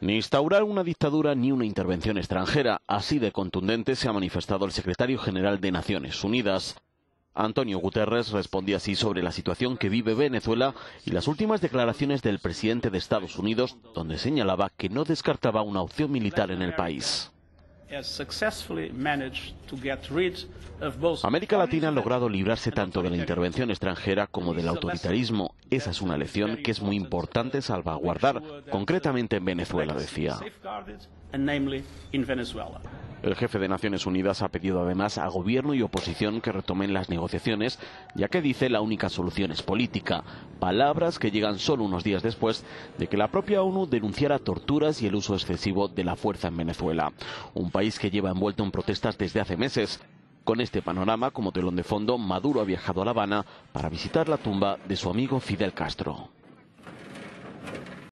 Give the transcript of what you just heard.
Ni instaurar una dictadura ni una intervención extranjera. Así de contundente se ha manifestado el secretario general de Naciones Unidas. Antonio Guterres respondía así sobre la situación que vive Venezuela y las últimas declaraciones del presidente de Estados Unidos, donde señalaba que no descartaba una opción militar en el país. América Latina ha logrado librarse tanto de la intervención extranjera como del autoritarismo. Esa es una lección que es muy importante salvaguardar, concretamente en Venezuela, decía. El jefe de Naciones Unidas ha pedido además a gobierno y oposición que retomen las negociaciones, ya que dice la única solución es política. Palabras que llegan solo unos días después de que la propia ONU denunciara torturas y el uso excesivo de la fuerza en Venezuela, un país que lleva envuelto en protestas desde hace meses. Con este panorama como telón de fondo, Maduro ha viajado a La Habana para visitar la tumba de su amigo Fidel Castro.